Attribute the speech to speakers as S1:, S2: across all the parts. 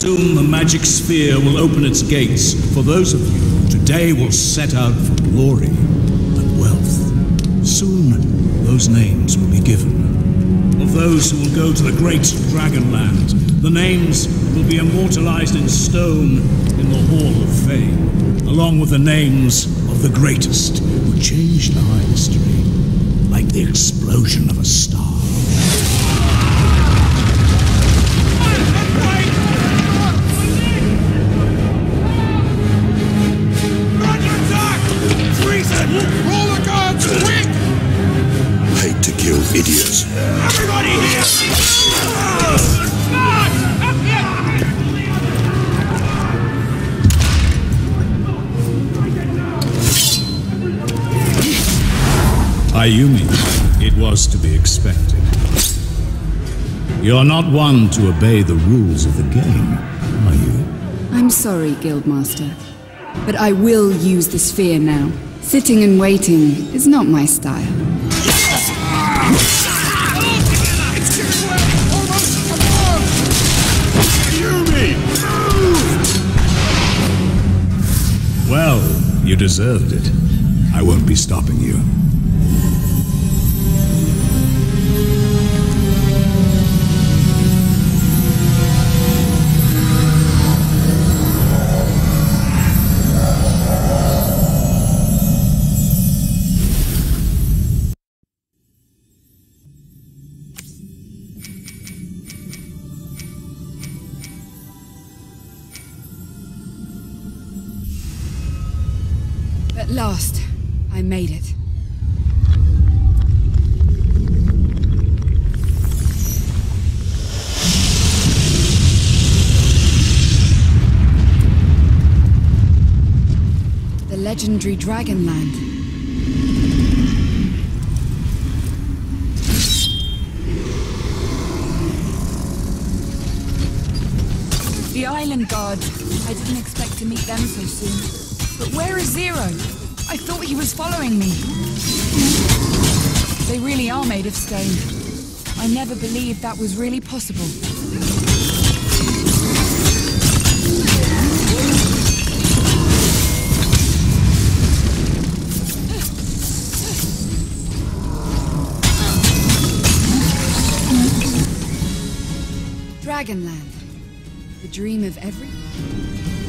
S1: Soon the magic sphere will open its gates for those of you who today will set out for glory and wealth. Soon those names will be given. Of those who will go to the great Dragonland, the names will be immortalized in stone in the Hall of Fame, along with the names of the greatest who changed our history, like the explosion of a star.
S2: To
S1: be expected. You're not one to obey the rules of the game, are you?
S3: I'm sorry, Guildmaster, but I will use the sphere now. Sitting and waiting is not my style.
S4: It's getting well! Almost above! Yumi!
S1: Well, you deserved it. I won't be stopping you.
S3: Legendary Dragonland.
S5: The island guards. I didn't expect to meet them so soon. But where is Zero? I thought he was following me. They really are made of stone. I never believed that was really possible.
S3: Dragonland. The dream of every.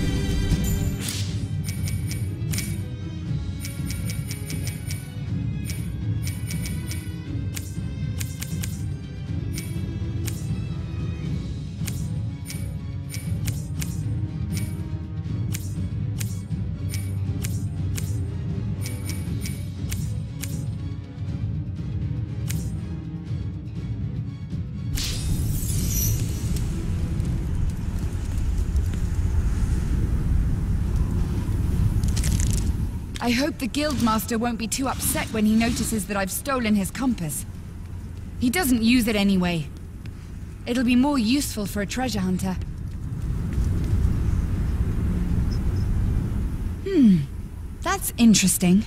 S5: I hope the Guildmaster won't be too upset when he notices that I've stolen his compass. He doesn't use it anyway. It'll be more useful for a treasure hunter. Hmm, that's interesting.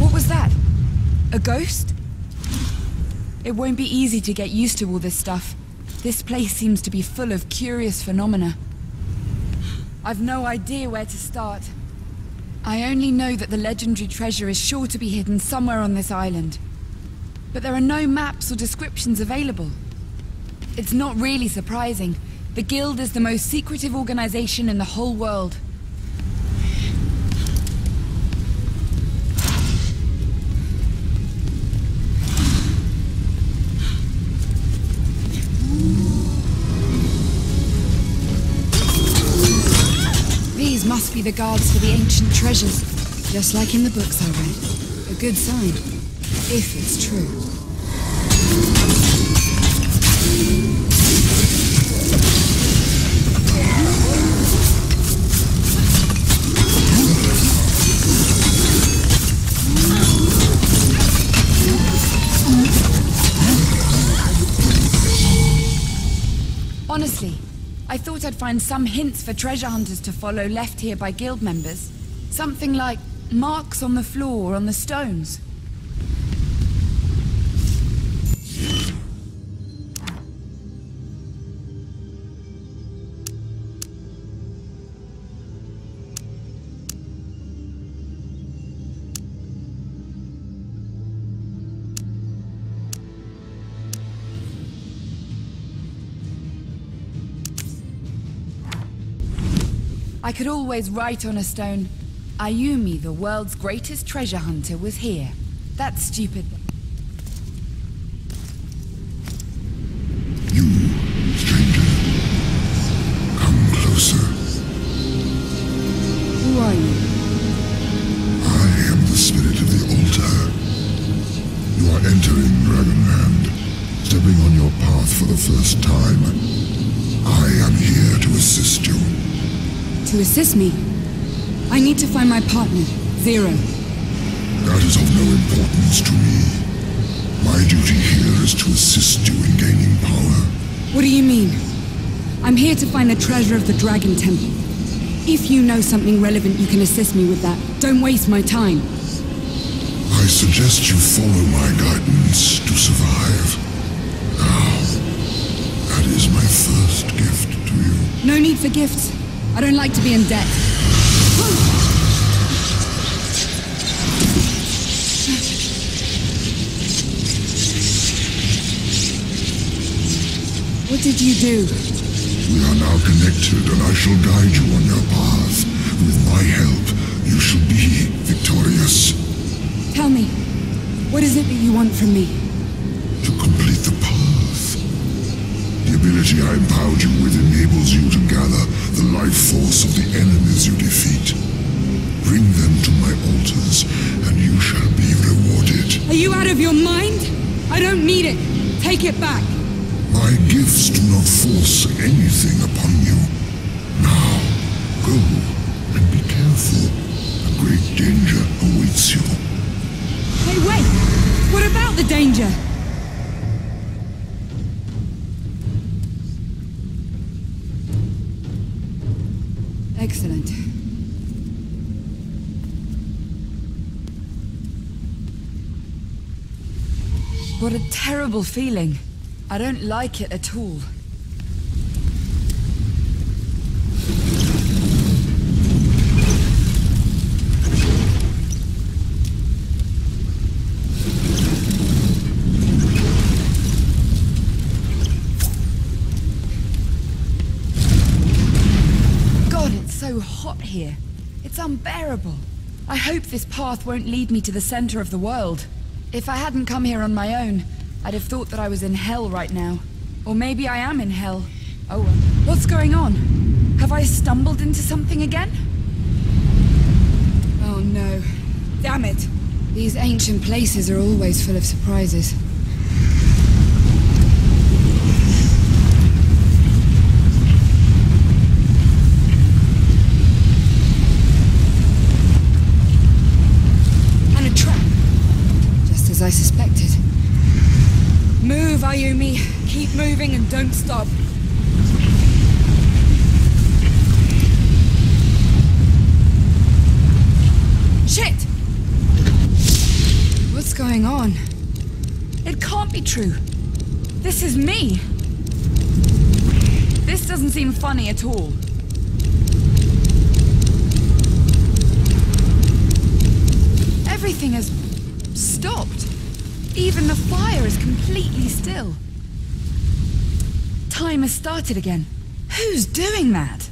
S5: What was that? A ghost? It won't be easy to get used to all this stuff. This place seems to be full of curious phenomena. I've no idea where to start. I only know that the legendary treasure is sure to be hidden somewhere on this island. But there are no maps or descriptions available. It's not really surprising. The Guild is the most secretive organization in the whole world. Be the guards for the ancient treasures.
S3: Just like in the books I read. A good sign. If it's true.
S5: Honestly, I thought I'd find some hints for treasure hunters to follow left here by guild members. Something like marks on the floor or on the stones. I could always write on a stone, Ayumi, the world's greatest treasure hunter, was here. That's stupid.
S2: You, stranger. Come closer.
S3: Who are you?
S2: I am the spirit of the altar. You are entering Dragonland, stepping on your path for the first time. To assist
S3: me? I need to find my partner, Zero.
S2: That is of no importance to me. My duty here is to assist you in gaining power.
S3: What do you mean? I'm here to find the treasure of the Dragon Temple. If you know something relevant, you can assist me with that. Don't waste my time.
S2: I suggest you follow my guidance to survive. Now, that is my first gift to you.
S3: No need for gifts. I don't like to be in debt. What did you do?
S2: We are now connected, and I shall guide you on your path. With my help, you shall be victorious.
S3: Tell me, what is it that you want from me?
S2: To complete the path. The ability I empowered you with enables you to gather the life force of the enemies you defeat. Bring them to my altars, and you shall be rewarded.
S3: Are you out of your mind? I don't need it. Take it back.
S2: My gifts do not force anything upon you. Now, go and be careful. A great danger awaits you.
S3: Hey, wait! What about the danger? Excellent.
S5: What a terrible feeling. I don't like it at all. It's unbearable. I hope this path won't lead me to the center of the world. If I hadn't come here on my own, I'd have thought that I was in hell right now. Or maybe I am in hell. Oh. What's going on? Have I stumbled into something again?
S3: Oh no. Damn it. These ancient places are always full of surprises. And a trap. Just as I suspected. Move, Ayumi. Keep moving and don't stop. Shit! What's going on?
S5: It can't be true. This is me. This doesn't seem funny at all. Everything has stopped. Even the fire is completely still. Time has started again. Who's doing that?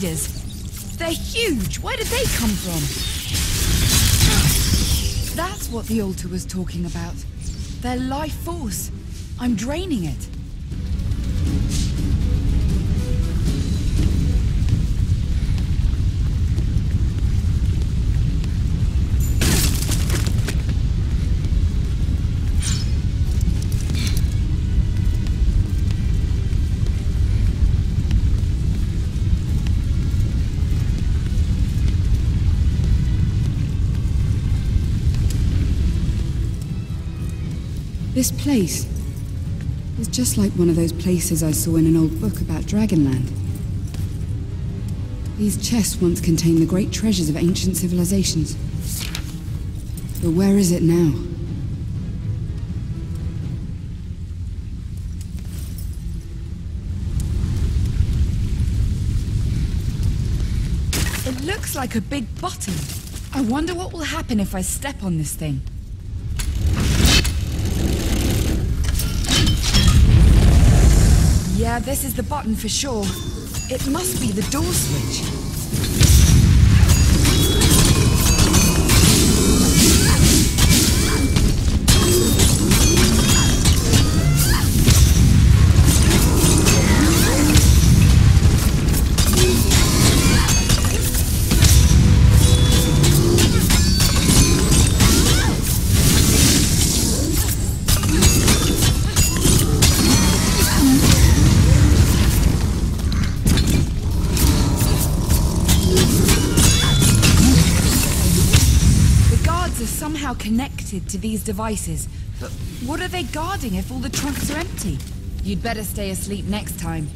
S5: Spiders? They're huge. Where did they come from? That's what the altar was talking about. Their life force. I'm draining it.
S3: This place is just like one of those places I saw in an old book about Dragonland. These chests once contained the great treasures of ancient civilizations. But where is it now?
S5: It looks like a big button. I wonder what will happen if I step on this thing. Yeah, this is the button for sure. It must be the door switch. Somehow connected to these devices, but what are they guarding if all the trunks are empty? You'd better stay asleep next time.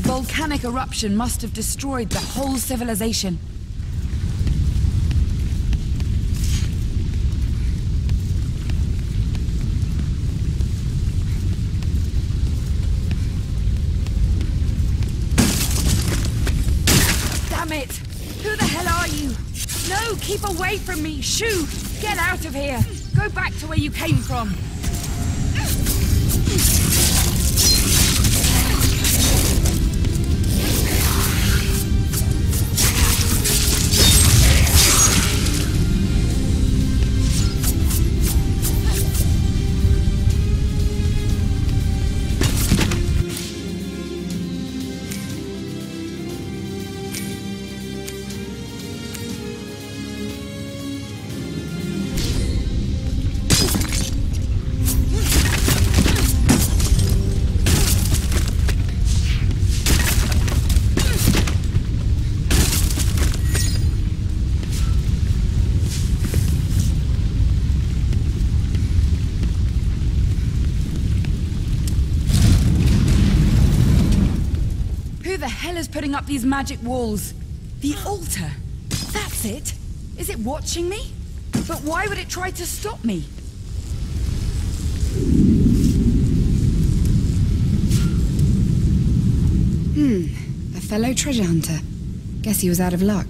S5: Volcanic eruption must have destroyed the whole civilization. Damn it! Who the hell are you? No, keep away from me! Shoo! Get out of here! Go back to where you came from! Up these magic walls? The altar. That's it. Is it watching me? But why would it try to stop me? Hmm.
S3: A fellow treasure hunter. Guess he was out of luck.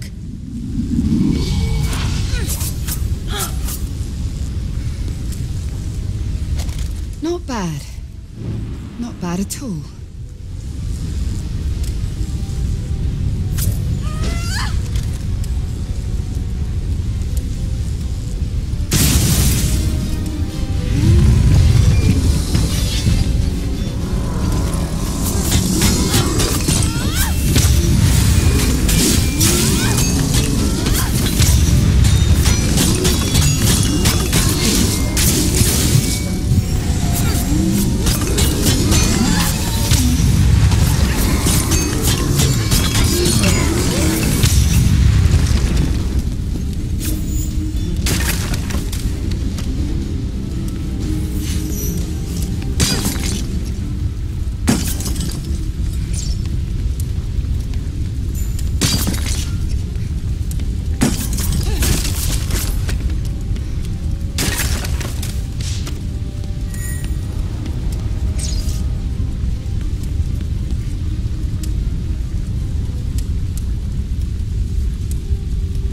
S3: Not bad. Not bad at all.